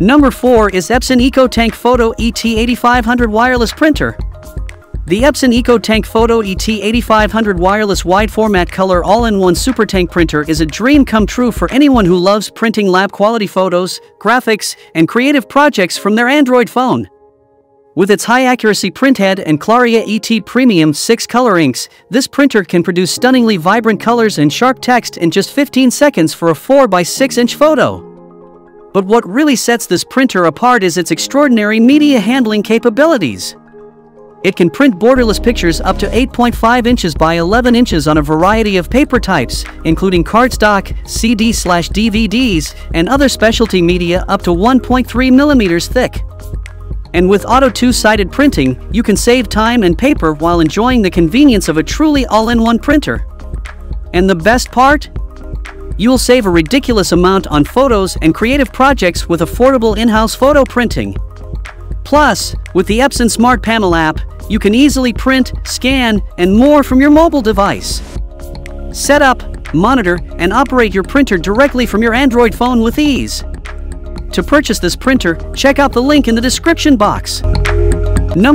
Number 4 is Epson EcoTank Photo ET8500 Wireless Printer. The Epson EcoTank Photo ET8500 wireless wide format color all-in-one super tank printer is a dream come true for anyone who loves printing lab quality photos, graphics, and creative projects from their Android phone. With its high accuracy printhead and Claria ET Premium 6 color inks, this printer can produce stunningly vibrant colors and sharp text in just 15 seconds for a 4x6 inch photo. But what really sets this printer apart is its extraordinary media handling capabilities. It can print borderless pictures up to 8.5 inches by 11 inches on a variety of paper types, including cardstock, CD/DVDs, and other specialty media up to 1.3 millimeters thick. And with auto two-sided printing, you can save time and paper while enjoying the convenience of a truly all-in-one printer. And the best part? You'll save a ridiculous amount on photos and creative projects with affordable in-house photo printing. Plus, with the Epson Smart Panel app, you can easily print, scan, and more from your mobile device. Set up, monitor, and operate your printer directly from your Android phone with ease. To purchase this printer, check out the link in the description box. Number